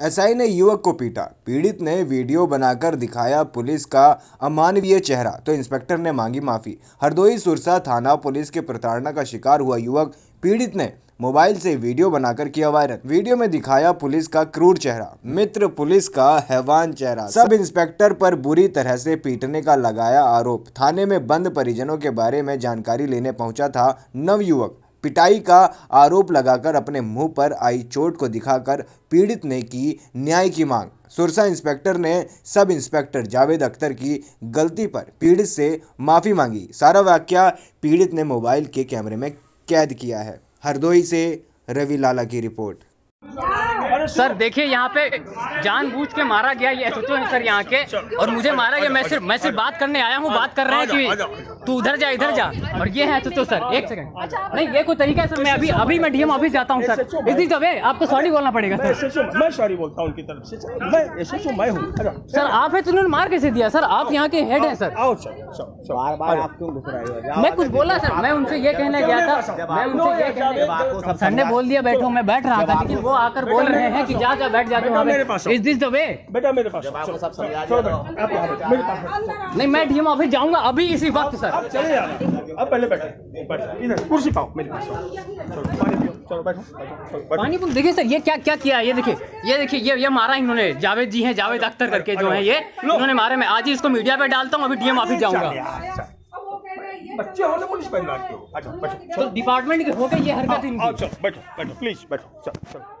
SI ने युवक को पीटा। पीड़ित ने वीडियो बनाकर दिखाया पुलिस का अमानवीय चेहरा तो इंस्पेक्टर ने मांगी माफ़ी। हरदोई सुरसा थाना पुलिस के प्रताड़ना का शिकार हुआ युवक। पीड़ित ने मोबाइल से वीडियो बनाकर किया वायरल। वीडियो में दिखाया पुलिस का क्रूर चेहरा। मित्र पुलिस का हैवान चेहरा। सब इंस्पेक्टर पर बुरी तरह से पीटने का लगाया आरोप। थाने में बंद परिजनों के बारे में जानकारी लेने पहुँचा था नवयुवक। पिटाई का आरोप लगाकर अपने मुँह पर आई चोट को दिखाकर पीड़ित ने की न्याय की मांग। सुरसा इंस्पेक्टर ने सब इंस्पेक्टर जावेद अख्तर की गलती पर पीड़ित से माफ़ी मांगी। सारा वाक्य पीड़ित ने मोबाइल के कैमरे में कैद किया है। हरदोई से रवि लाला की रिपोर्ट। सर देखिए यहाँ पे जानबूझ के मारा गया ये एसएचओ है सर यहाँ के। और मुझे मारा गया मैं सिर्फ़ मैं सिर्फ़ बात करने आया हूँ बात कर रहे हैं कि तू उधर जा इधर जा। और ये है एसएचओ सर एक सेकंड। नहीं ये कोई तरीका है सर मैं अभी अभी मैं डीएम ऑफ़िस जाता हूँ सर। इस दिन वे आपको सॉरी बोलना पड़ेगा सर। मैं सॉरी बोलता हूँ उनकी तरफ़ से मैं हूँ सर आप है तो उन्होंने मार कैसे दिया सर? आप यहाँ के हेड है सर। बार बार आप क्यों घुस रहे हो मैं कुछ बोला सर मैं उनसे ये कहने गया था मैं उनसे ये कहने सर ने बोल दिया बैठो मैं बैठ रहा था लेकिन वो आकर बोल रहे हैं कि जा जा बैठ जाके वहाँ मेरे पास पे इज़ दिस द वे। बेटा मेरे पास आपको सब समझा मेरे पास नहीं मैं डीएम ऑफ़िस जाऊँगा अभी इसी वक्त सर आप चले जाना। अब पहले बैठो बैठो इधर कुर्सी पाओ मेरे पास चलो पानी पियो। चलो बैठो बैठो चलो, बैठो। पानी पुल देखिए सर ये क्या क्या किया है? ये देखिए ये देखिए ये ये मारा इन्होंने जावेद जी हैं जावेद अख्तर करके जो है ये इन्होंने मारे मैं आज ही इसको मीडिया पे डालता हूँ अभी डीएम ऑफ़िस जाऊँगा। बच्चे हो ना पुलिस परिवार के हो। जाओ बैठो तो डिपार्टमेंट के हो गए ये हरकत बैठो बैठो प्लीज़ बैठो चलो चलो।